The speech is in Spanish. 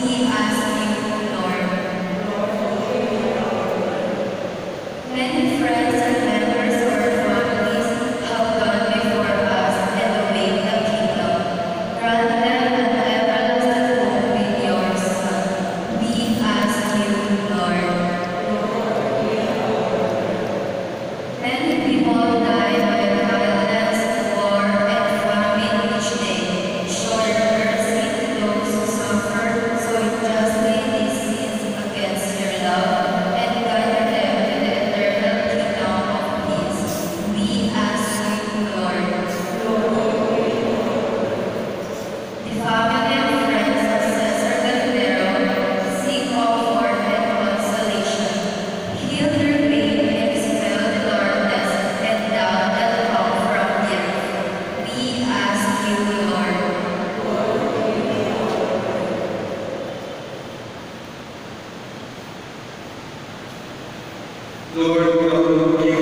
平安。Lord, welcome you